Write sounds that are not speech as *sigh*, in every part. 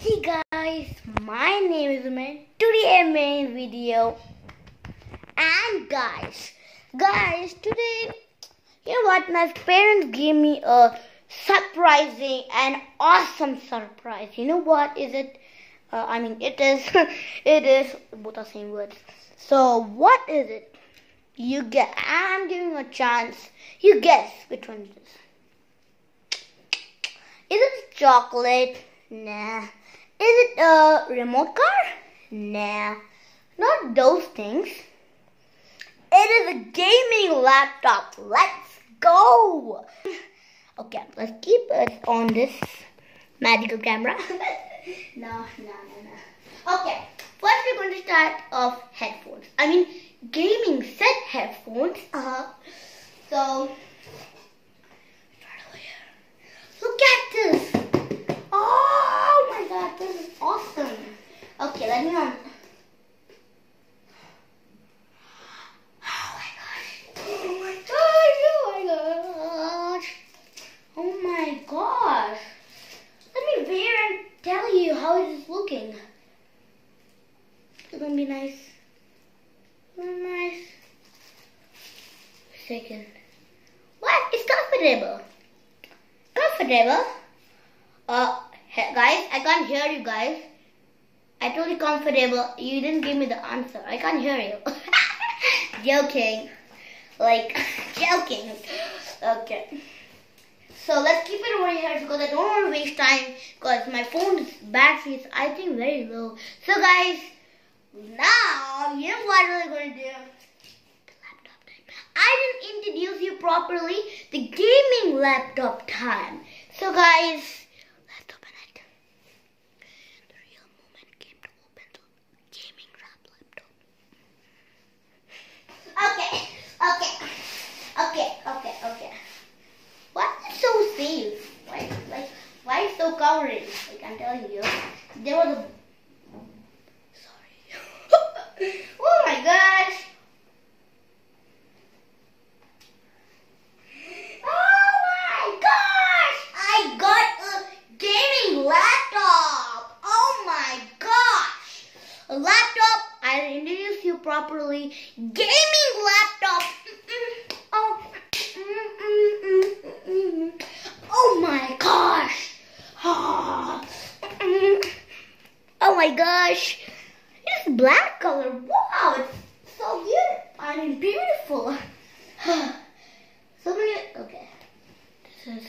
Hey guys, my name is Uman. Today I made video. And guys, guys, today, you know what? My parents gave me a surprising and awesome surprise. You know what is it? Uh, I mean, it is, *laughs* it is, both are same words. So, what is it? You get, I'm giving a chance. You guess which one it is. Is it chocolate? Nah. Is it a remote car? Nah. Not those things. It is a gaming laptop. Let's go. Okay, let's keep it on this magical camera. no, no, no, no. Okay, first we're going to start off headphones. I mean, gaming set headphones. Uh huh. so, look at this. Oh my god, this is awesome. Okay, let me on. Oh my gosh. Oh my gosh. Oh my gosh. Oh my gosh. Let me wear and tell you how it is looking. It's gonna be nice. Nice. Second. What? It's comfortable. Comfortable? Uh, guys, I can't hear you guys. I told you comfortable. You didn't give me the answer. I can't hear you. *laughs* joking. Like, *laughs* joking. Okay. So let's keep it over here because I don't want to waste time because my phone's battery is, I think, very low. So guys, now, you know what we're going to do? Introduce you properly. The gaming laptop time. So guys, let's open it. The real moment came to open the gaming laptop. Okay, okay, okay, okay, okay. Why is it so safe? Why, like, why is so covered? Like I'm telling you, there was a. Sorry. oh my gosh. Oh my gosh! I got a gaming laptop! Oh my gosh! A laptop, I introduced you properly. Gaming laptop! *laughs* Oh. *laughs* Oh my gosh! *laughs* Oh. My gosh! It's black color. Wow, it's so beautiful. I mean, beautiful. *sighs* So many. Okay. This is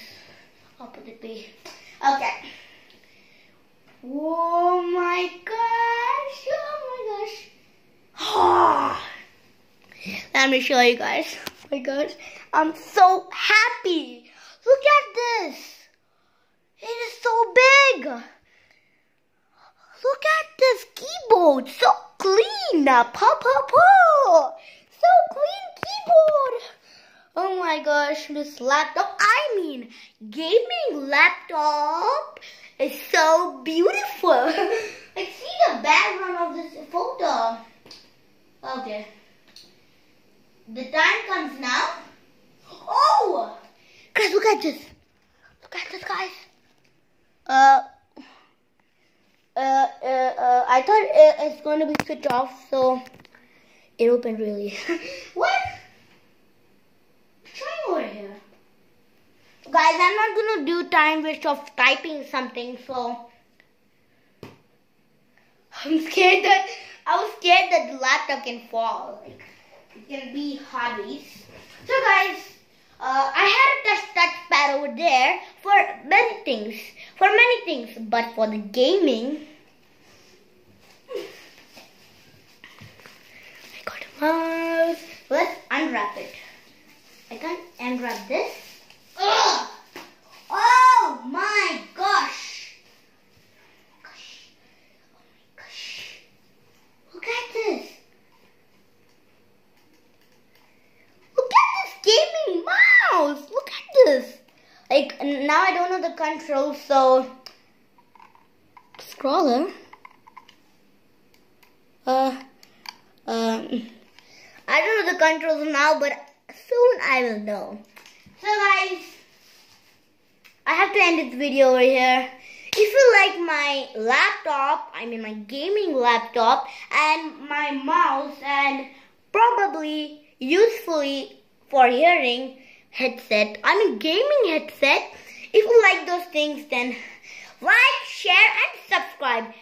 opposite way. Okay. Oh my gosh. Oh my gosh. Let me show you guys. My gosh. I'm so happy. Look at this. It is so big. Look at this keyboard. So clean. Pa pa pa. So clean keyboard. Oh my gosh, this laptop, I mean, gaming laptop is so beautiful. *laughs* like, see the background of this photo. Okay. The time comes now. Oh! Guys, look at this. Look at this, guys. Uh, uh, uh, uh I thought it, it's going to be switched off, so it opened really. *laughs* what? Try over here. Guys, I'm not gonna do time waste of typing something, so I'm scared that I was scared that the laptop can fall. Like it can be hobbies. So guys, uh, I had a touch touchpad over there for many things, for many things, but for the gaming. I got a mouse. Let's unwrap it. I can't unwrap this. Ugh! Oh my gosh! Gosh. Oh my gosh. Look at this. Look at this gaming mouse. Look at this. Like now I don't know the controls, so scroller. Uh um I don't know the controls now, but soon I will know. So guys, I have to end this video over here. if you like my laptop, I mean my gaming laptop and my mouse and probably usefully for hearing headset, I mean gaming headset. If you like those things then like, share and subscribe.